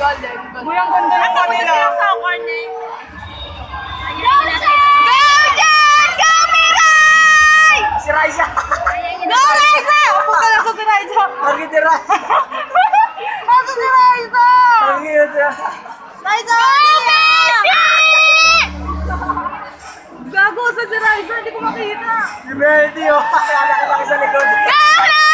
Golden. Uy, ang ganda ng kanila. Ang ganda sila sa corner. Golden! Sa si Raisa. Bakit si Raisa? Bakit si Gago sa si Raisa, hindi ko makita. Si Melody, oh. Kaya nakilaki sa likod. Go,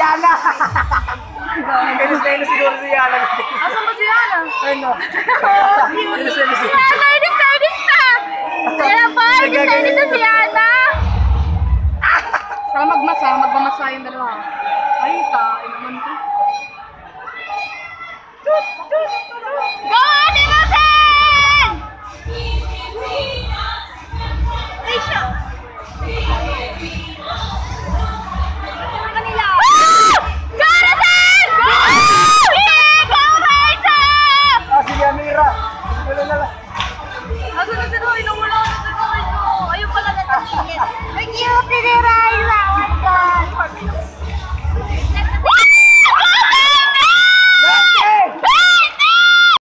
Yana! Kainis-kainis siguro si Yana. Asan ba si Yana? Ay, no. Kainis-kainis. Si Yana, inis na, inis na! Kaya ba, na, inis si Yana!